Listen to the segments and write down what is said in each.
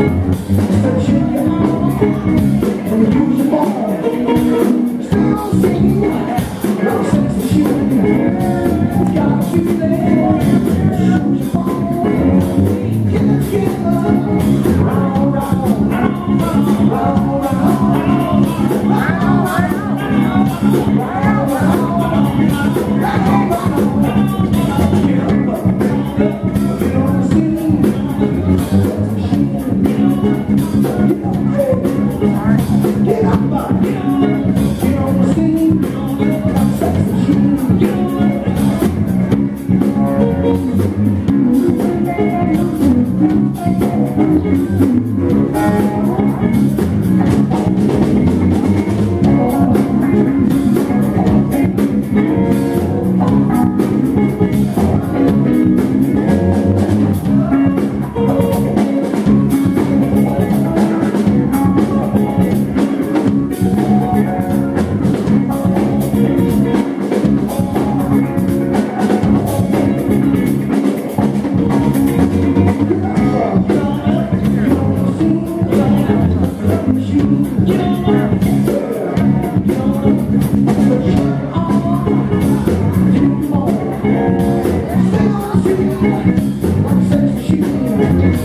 you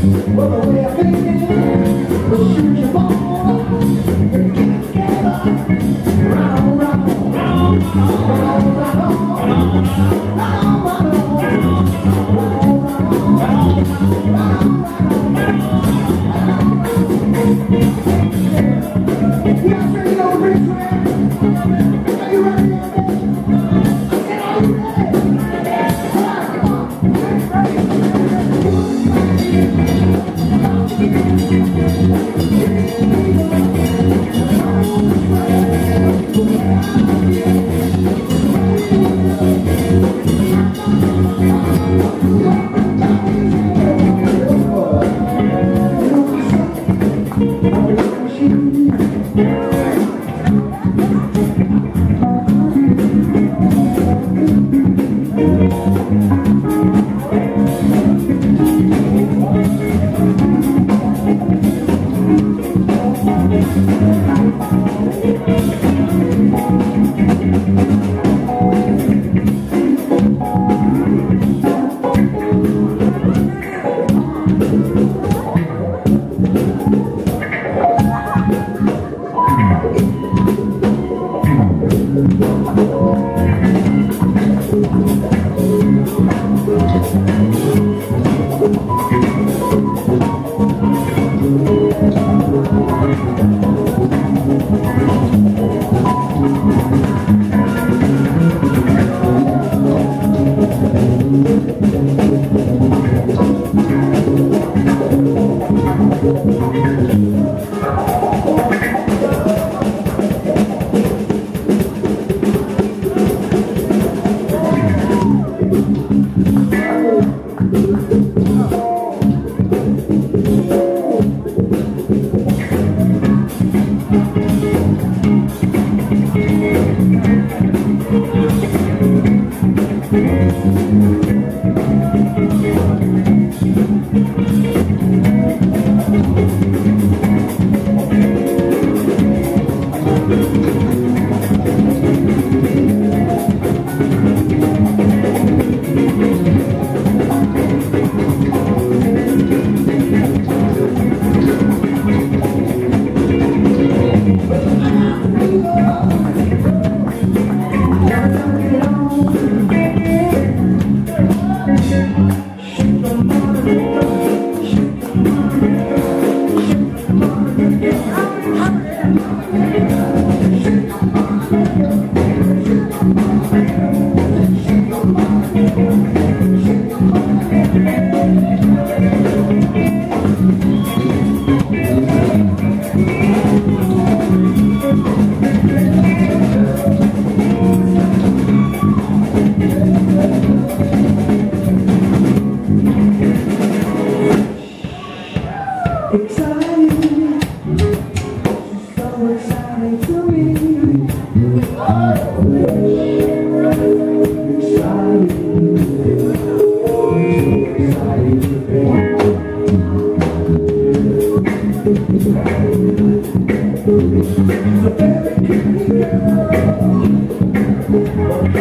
Whoa, yeah, baby, we'll shoot your ball. Thank you.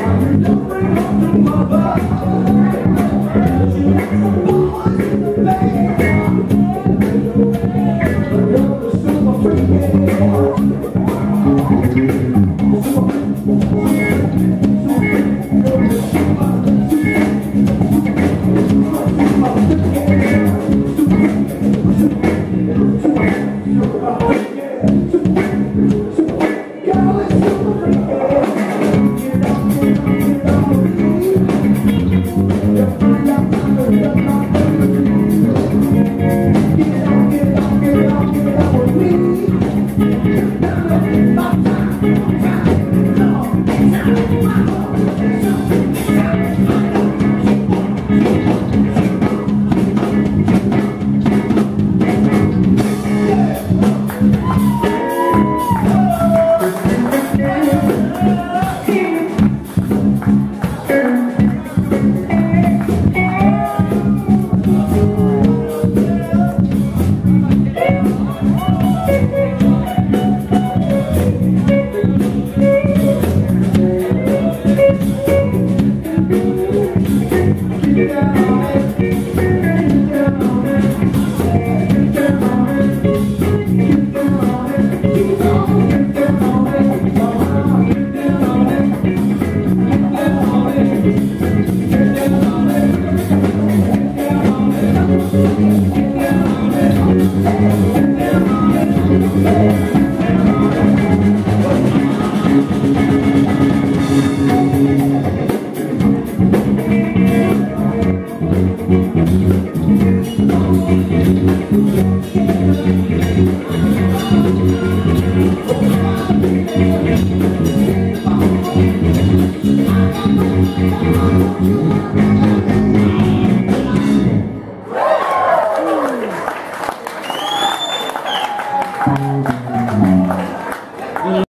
Bye. Thank